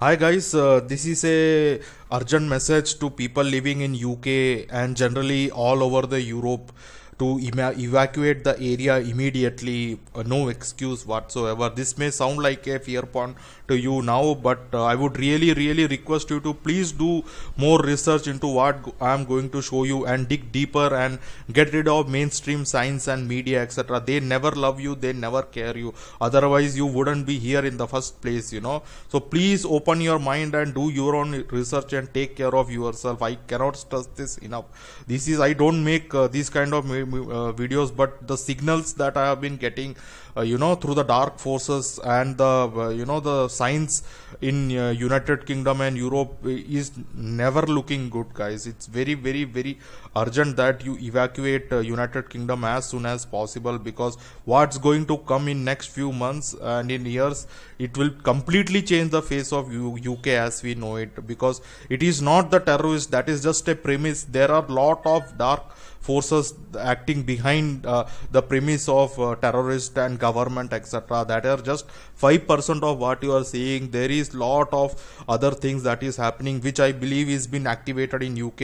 Hi guys, uh, this is a urgent message to people living in UK and generally all over the Europe to evacuate the area immediately. Uh, no excuse whatsoever. This may sound like a fear point to you now, but uh, I would really, really request you to please do more research into what I am going to show you and dig deeper and get rid of mainstream science and media, etc. They never love you, they never care you. Otherwise, you wouldn't be here in the first place, you know. So please open your mind and do your own research and take care of yourself. I cannot stress this enough. This is I don't make uh, these kind of uh, videos, but the signals that I have been getting, uh, you know, through the dark forces and the uh, you know the signs in uh, United Kingdom and Europe is never looking good, guys. It's very very very urgent that you evacuate uh, United Kingdom as soon as possible because what's going to come in next few months and in years it will completely change the face of U- UK as we know it because it is not the terrorist that is just a premise there are lot of dark forces acting behind uh, the premise of uh, terrorist and government etc that are just 5% of what you are seeing. There is lot of other things that is happening which i believe is been activated in uk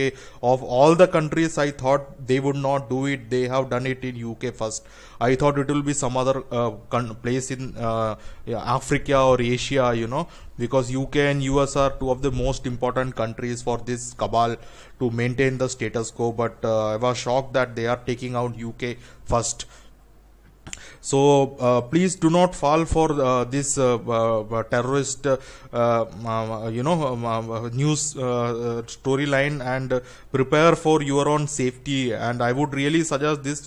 of all the countries i thought they would not do it. They have done it in uk first. I thought it will be some other uh, place in uh, africa or asia you know because uk and us are two of the most important countries for this cabal to maintain the status quo. But uh, i was shocked that they are taking out uk first. So uh, please do not fall for uh, this uh, uh, terrorist uh, uh, you know news storyline and prepare for your own safety. And i would really suggest this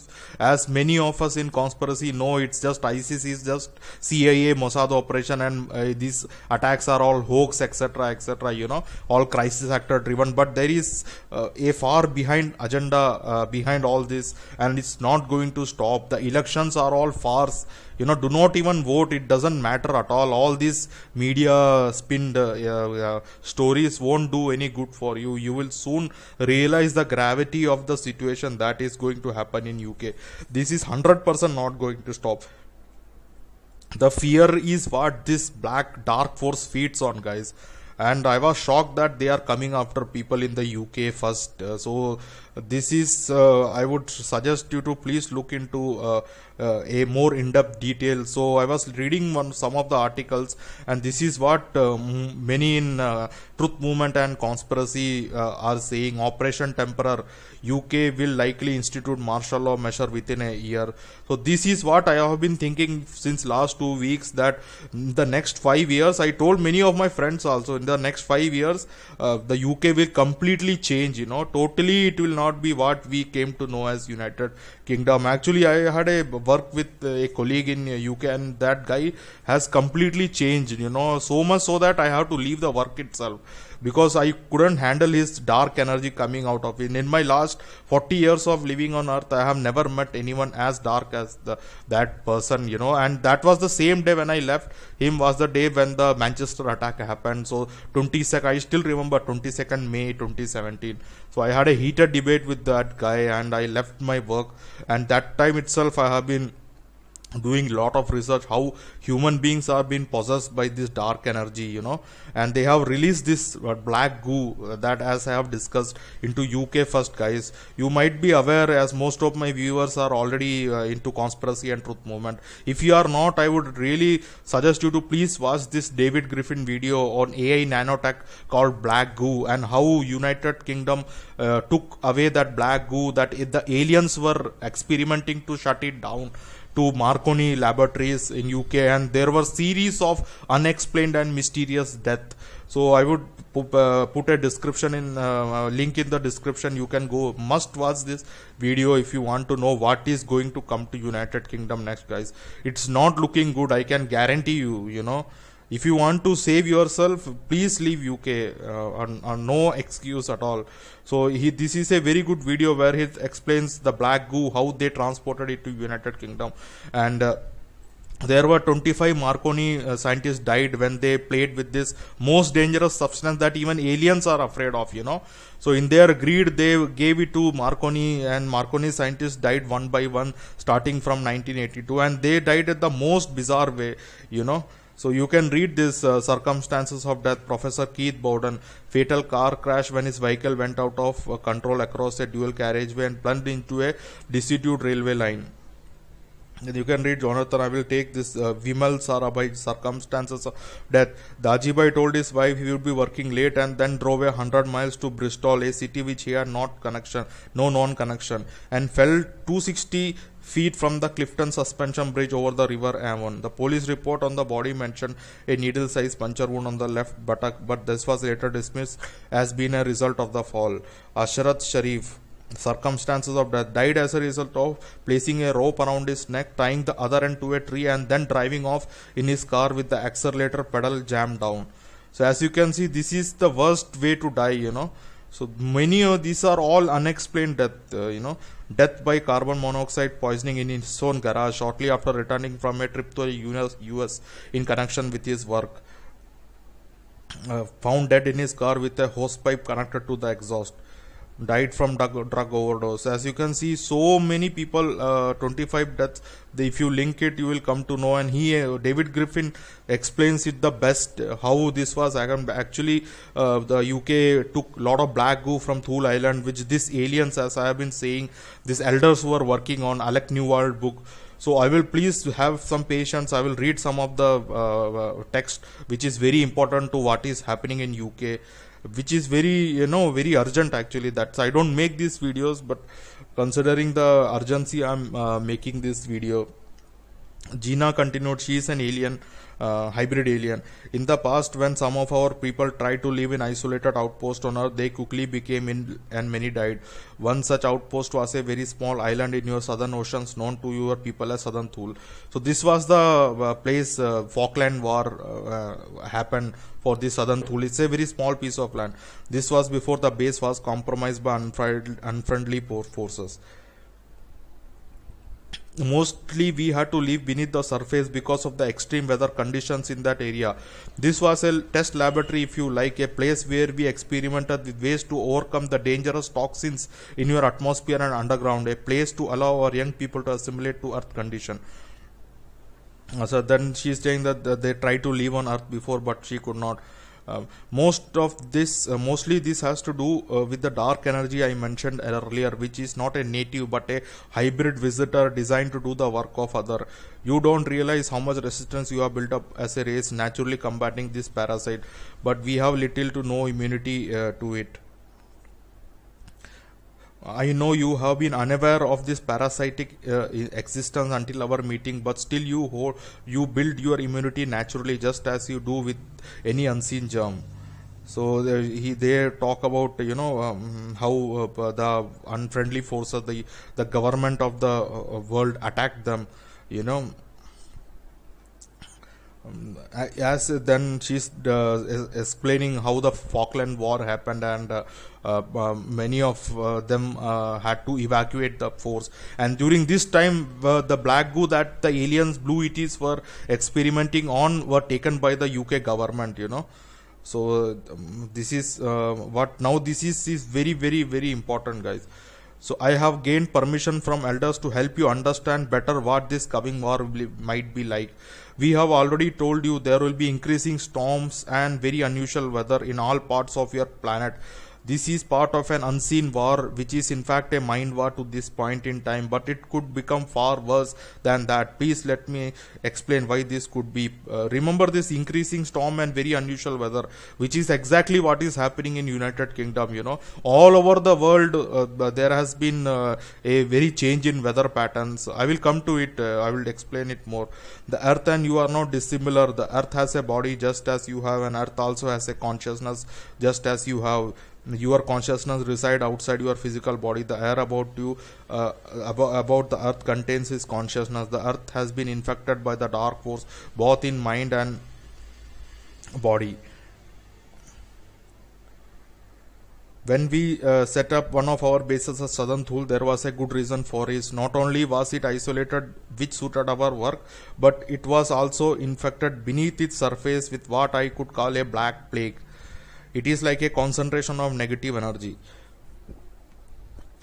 as many of us in conspiracy know it's just isis is just cia mossad operation and uh, these attacks are all hoax etc etc you know all crisis actor driven. But there is uh, a far behind agenda uh, behind all this and it's not going to stop. The elections are all farce you know do not even vote. It doesn't matter at all. All these media spinned uh, uh, stories won't do any good for you. You will soon realize the gravity of the situation that is going to happen in uk this is 100% not going to stop. The fear is what this black dark force feeds on guys. And i was shocked that they are coming after people in the uk first. Uh, so this is uh, i would suggest you to please look into uh, uh, a more in-depth detail. So i was reading one some of the articles and this is what um, many in uh, truth movement and conspiracy uh, are saying. Operation Temperer uk will likely institute martial law measure within a year. So this is what i have been thinking since last two weeks that the next 5 years i told many of my friends also in the next 5 years uh, the uk will completely change you know. Totally it will not be what we came to know as united kingdom actually i had a work with a colleague in uk and that guy has completely changed you know so much so that i have to leave the work itself because I couldn't handle his dark energy coming out of it. In my last 40 years of living on earth, I have never met anyone as dark as the that person, you know. And that was the same day when I left him was the day when the Manchester attack happened. So 22nd, I still remember 22nd May 2017. So I had a heated debate with that guy and I left my work. And that time itself, I have been doing a lot of research how human beings are being possessed by this dark energy you know. And they have released this uh, black goo uh, that as i have discussed into uk first guys. You might be aware as most of my viewers are already uh, into conspiracy and truth movement. If you are not i would really suggest you to please watch this david griffin video on ai nanotech called black goo and how united kingdom uh, took away that black goo that the aliens were experimenting to shut it down to Marconi laboratories in UK and there were series of unexplained and mysterious death. So I would put, uh, put a description in uh, link in the description. You can go must watch this video if you want to know what is going to come to United Kingdom next guys. It's not looking good I can guarantee you you know if you want to save yourself please leave uk uh, on, on no excuse at all. So he this is a very good video where he explains the black goo how they transported it to united kingdom. And uh, there were 25 Marconi uh, scientists died when they played with this most dangerous substance that even aliens are afraid of, you know. So in their greed, they gave it to Marconi and Marconi scientists died one by one starting from 1982 and they died at the most bizarre way, you know So you can read this uh, circumstances of death. Professor Keith Bowden, fatal car crash when his vehicle went out of uh, control across a dual carriageway and plunged into a destitute railway line. And you can read Jonathan. I will take this uh, Vimal Sarabhai circumstances of death. Dajibhai told his wife he would be working late and then drove a hundred miles to Bristol, a city which he had not connection, no non connection, and fell 260 feet from the Clifton suspension bridge over the River Avon. The police report on the body mentioned a needle sized puncture wound on the left buttock, but this was later dismissed as being a result of the fall. Arshad Sharif circumstances of death died as a result of placing a rope around his neck tying the other end to a tree and then driving off in his car with the accelerator pedal jammed down so as you can see this is the worst way to die you know so many of these are all unexplained death uh, you know death by carbon monoxide poisoning in his own garage shortly after returning from a trip to the US, in connection with his work. Uh, found dead in his car with a hose pipe connected to the exhaust died from drug, drug overdose. As you can see so many people uh, 25 deaths. If you link it you will come to know. And he uh, david griffin explains it the best uh, how this was. Actually uh, the uk took a lot of black goo from thule island which these aliens as i have been saying these elders who are working on alec newald book. So i will please have some patience. I will read some of the uh, uh, text which is very important to what is happening in uk which is very you know very urgent actually that's i don't make these videos but considering the urgency i'm uh, making this video. Gina continued she is an alien uh, hybrid alien. In the past, when some of our people tried to live in isolated outpost on Earth, they quickly became in and many died. One such outpost was a very small island in your southern oceans known to your people as Southern Thule. So this was the uh, place uh, Falkland War uh, happened for the Southern Thule. It's a very small piece of land. This was before the base was compromised by unfriendly forces mostly we had to live beneath the surface because of the extreme weather conditions in that area. This was a test laboratory if you like a place where we experimented with ways to overcome the dangerous toxins in your atmosphere and underground a place to allow our young people to assimilate to earth condition. Uh, so then she's saying that they tried to live on earth before but she could not uh, most of this, uh, mostly this has to do uh, with the dark energy I mentioned earlier, which is not a native but a hybrid visitor designed to do the work of other. You don't realize how much resistance you have built up as a race naturally combating this parasite, but we have little to no immunity uh, to it. I know you have been unaware of this parasitic uh, existence until our meeting, but still you hold, you build your immunity naturally, just as you do with any unseen germ. So he, they talk about you know um, how uh, the unfriendly forces, the the government of the uh, world attacked them, you know um, as then she's uh, explaining how the Falkland War happened and uh, uh, um, many of uh, them uh, had to evacuate the force. And during this time uh, the black goo that the aliens blue ETs were experimenting on were taken by the UK government you know. So um, this is what now this is is very very very important guys. So I have gained permission from elders to help you understand better what this coming war might be like. We have already told you there will be increasing storms and very unusual weather in all parts of your planet. This is part of an unseen war, which is in fact a mind war to this point in time, but it could become far worse than that. Please let me explain why this could be. Uh, remember this increasing storm and very unusual weather, which is exactly what is happening in United Kingdom. You know, all over the world uh, there has been uh, a very change in weather patterns. I will come to it. Uh, I will explain it more. The Earth and you are not dissimilar. The Earth has a body just as you have, and Earth also has a consciousness just as you have your consciousness reside outside your physical body. The air about you uh, about, about the earth contains his consciousness. The earth has been infected by the dark force both in mind and body. When we uh, set up one of our bases at Southern Thule, there was a good reason for it. Not only was it isolated, which suited our work, but it was also infected beneath its surface with what I could call a black plague it is like a concentration of negative energy.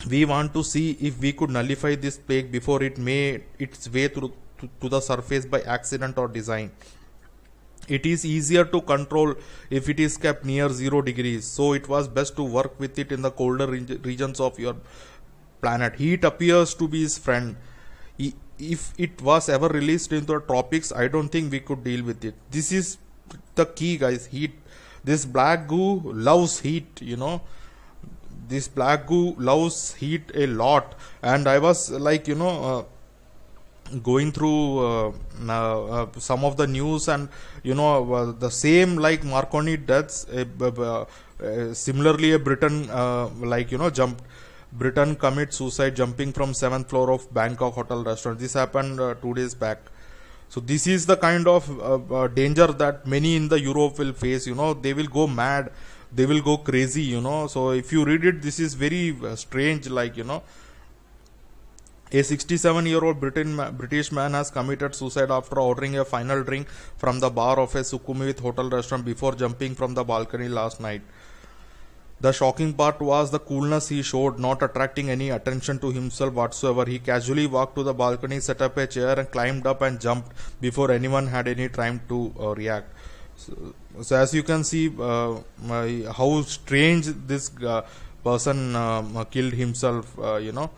We want to see if we could nullify this plague before it made its way through to, to the surface by accident or design. It is easier to control if it is kept near 0 degrees. So it was best to work with it in the colder regions of your planet. Heat appears to be his friend. If it was ever released into the tropics i don't think we could deal with it. This is the key guys. Heat this black goo loves heat you know. This black goo loves heat a lot. And i was like you know uh, going through uh, uh, some of the news and you know uh, the same like marconi deaths uh, similarly a britain uh, like you know jumped britain commit suicide jumping from seventh floor of bangkok hotel restaurant. This happened uh, two days back so this is the kind of uh, uh, danger that many in the europe will face you know. They will go mad. They will go crazy you know. So if you read it this is very uh, strange like you know. A 67 year old British man has committed suicide after ordering a final drink from the bar of a Sukhumvit hotel restaurant before jumping from the balcony last night. The shocking part was the coolness he showed, not attracting any attention to himself whatsoever. He casually walked to the balcony, set up a chair, and climbed up and jumped before anyone had any time to uh, react. So, so, as you can see, uh, how strange this uh, person um, killed himself, uh, you know.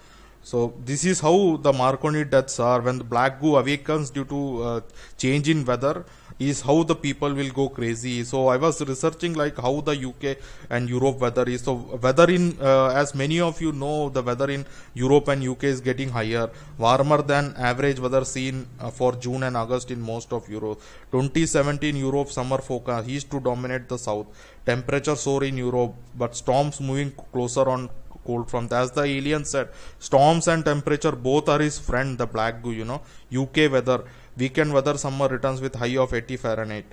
So this is how the Marconi deaths are. When the black goo awakens due to uh, change in weather, is how the people will go crazy. So I was researching like how the UK and Europe weather is. So weather in, uh, as many of you know, the weather in Europe and UK is getting higher, warmer than average weather seen uh, for June and August in most of Europe. 2017 Europe summer forecast is to dominate the south. Temperature soar in Europe, but storms moving closer on cold front. As the alien said, storms and temperature both are his friend, the black goo, you know. UK weather, weekend weather, summer returns with high of 80 Fahrenheit.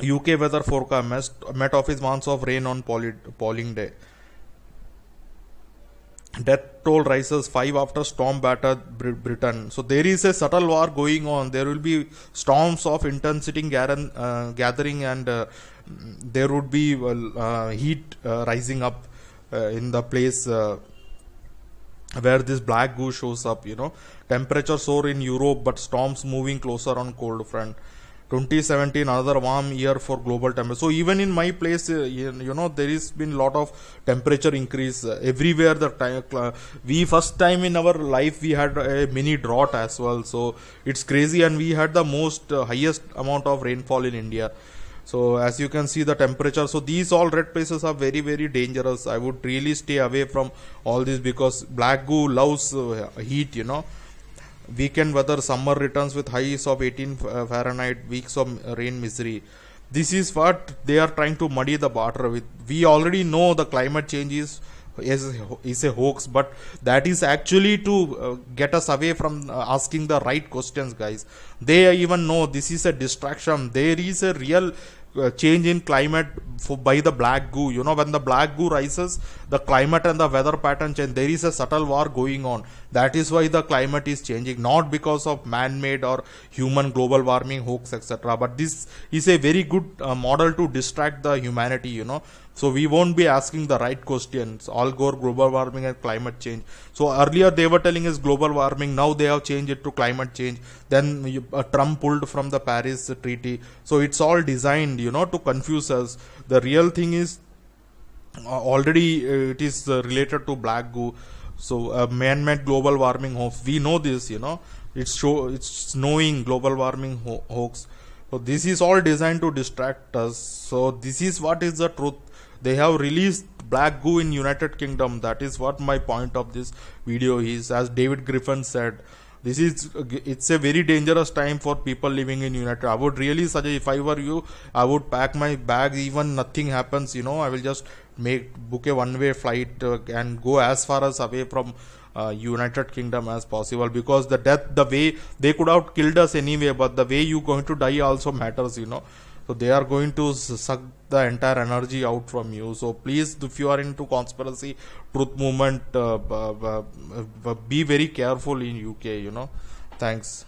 UK weather forecast met Office months of rain on polling day. Death toll rises five after storm battered Britain. So there is a subtle war going on. There will be storms of intensity uh, gathering and uh, there would be uh, heat rising up in the place where this black goo shows up you know. Temperature soar in europe but storms moving closer on cold front. 2017 another warm year for global temperature. So even in my place uh, you, know there has been lot of temperature increase uh, everywhere the time uh, we first time in our life we had a mini drought as well. So it's crazy and we had the most highest amount of rainfall in india so as you can see the temperature so these all red places are very very dangerous. I would really stay away from all this because black goo loves uh, heat you know. Weekend weather summer returns with highs of 18 uh, fahrenheit weeks of rain misery. This is what they are trying to muddy the water with. We already know the climate change is is, is a hoax but that is actually to uh, get us away from uh, asking the right questions guys. They even know this is a distraction. There is a real uh, change in climate by the black goo. You know when the black goo rises the climate and the weather pattern change. There is a subtle war going on. That is why the climate is changing. Not because of man-made or human global warming hoax etc but this is a very good uh, model to distract the humanity you know so we won't be asking the right questions. All go global warming and climate change. So earlier they were telling us global warming. Now they have changed it to climate change. Then uh, Trump pulled from the Paris Treaty. So it's all designed, you know, to confuse us. The real thing is uh, already uh, it is uh, related to black goo. So uh, man-made global warming hoax. We know this, you know. It's show it's knowing global warming ho- hoax. So this is all designed to distract us. So this is what is the truth they have released black goo in united kingdom. That is what my point of this video is. As david griffin said this is it's a very dangerous time for people living in united. I would really suggest if i were you i would pack my bag. Even nothing happens you know. I will just make book a one way flight uh, and go as far as away from uh, united kingdom as possible. Because the death the way they could have killed us anyway but the way you going to die also matters you know so they are going to suck the entire energy out from you. So please if you are into conspiracy truth movement uh, be very careful in uk you know. Thanks